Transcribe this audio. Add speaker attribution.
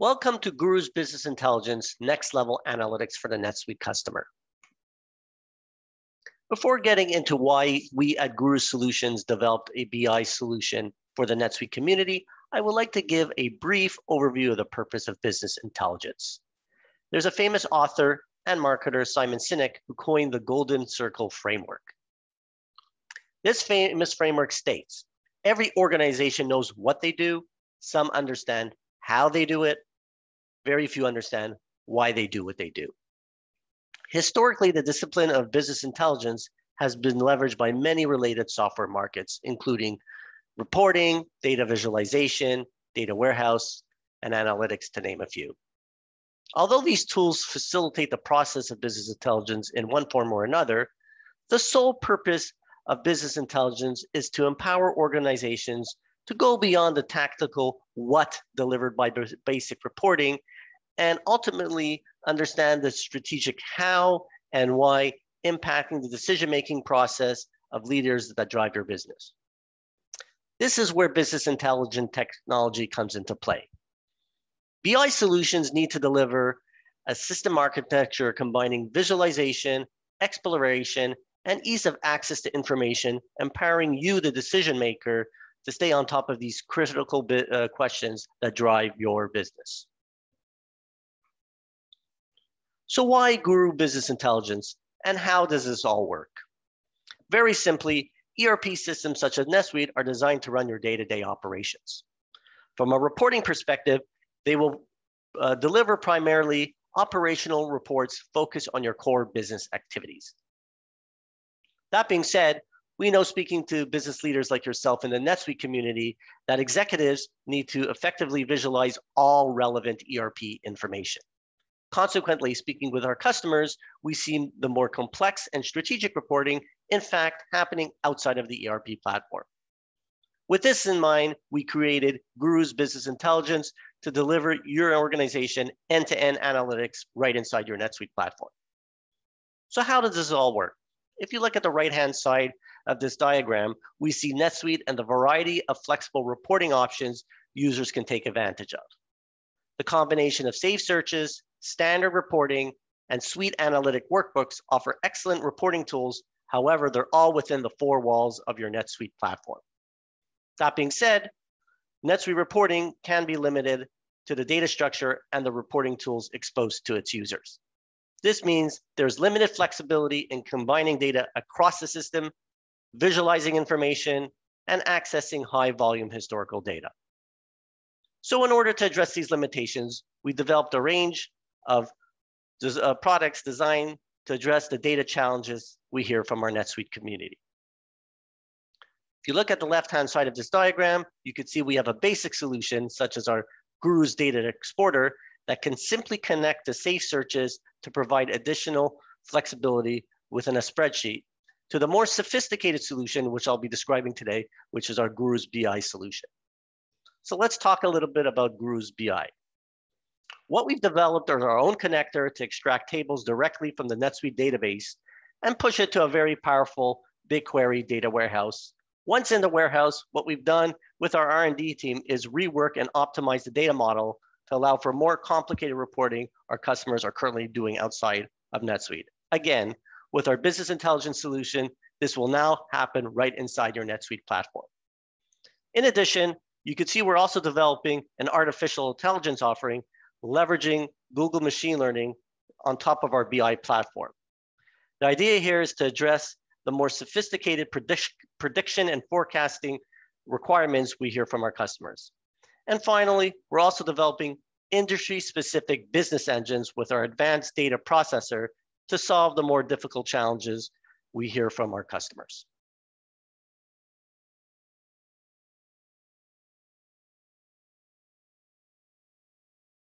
Speaker 1: Welcome to GURUS Business Intelligence Next Level Analytics for the NetSuite customer. Before getting into why we at Guru Solutions developed a BI solution for the NetSuite community, I would like to give a brief overview of the purpose of business intelligence. There's a famous author and marketer, Simon Sinek, who coined the Golden Circle framework. This famous framework states every organization knows what they do, some understand how they do it, very few understand why they do what they do. Historically, the discipline of business intelligence has been leveraged by many related software markets, including reporting, data visualization, data warehouse, and analytics, to name a few. Although these tools facilitate the process of business intelligence in one form or another, the sole purpose of business intelligence is to empower organizations to go beyond the tactical what delivered by basic reporting and ultimately understand the strategic how and why impacting the decision-making process of leaders that drive your business. This is where business intelligence technology comes into play. BI solutions need to deliver a system architecture combining visualization, exploration, and ease of access to information, empowering you, the decision maker, to stay on top of these critical uh, questions that drive your business. So why Guru Business Intelligence and how does this all work? Very simply, ERP systems such as NetSuite are designed to run your day-to-day operations. From a reporting perspective, they will uh, deliver primarily operational reports focused on your core business activities. That being said, we know speaking to business leaders like yourself in the NetSuite community that executives need to effectively visualize all relevant ERP information. Consequently, speaking with our customers, we see the more complex and strategic reporting, in fact, happening outside of the ERP platform. With this in mind, we created GURUS Business Intelligence to deliver your organization end-to-end analytics right inside your NetSuite platform. So how does this all work? If you look at the right-hand side of this diagram, we see NetSuite and the variety of flexible reporting options users can take advantage of. The combination of saved searches, standard reporting, and suite analytic workbooks offer excellent reporting tools. However, they're all within the four walls of your NetSuite platform. That being said, NetSuite reporting can be limited to the data structure and the reporting tools exposed to its users. This means there's limited flexibility in combining data across the system, visualizing information, and accessing high volume historical data. So in order to address these limitations, we developed a range of uh, products designed to address the data challenges we hear from our NetSuite community. If you look at the left-hand side of this diagram, you can see we have a basic solution, such as our GURUS Data Exporter, that can simply connect to saved searches to provide additional flexibility within a spreadsheet to the more sophisticated solution, which I'll be describing today, which is our GURUS BI solution. So let's talk a little bit about GURUS BI. What we've developed is our own connector to extract tables directly from the NetSuite database and push it to a very powerful BigQuery data warehouse. Once in the warehouse, what we've done with our R&D team is rework and optimize the data model to allow for more complicated reporting our customers are currently doing outside of NetSuite. Again, with our business intelligence solution, this will now happen right inside your NetSuite platform. In addition, you can see we're also developing an artificial intelligence offering, leveraging Google machine learning on top of our BI platform. The idea here is to address the more sophisticated predict prediction and forecasting requirements we hear from our customers. And finally, we're also developing industry-specific business engines with our advanced data processor to solve the more difficult challenges we hear from our customers.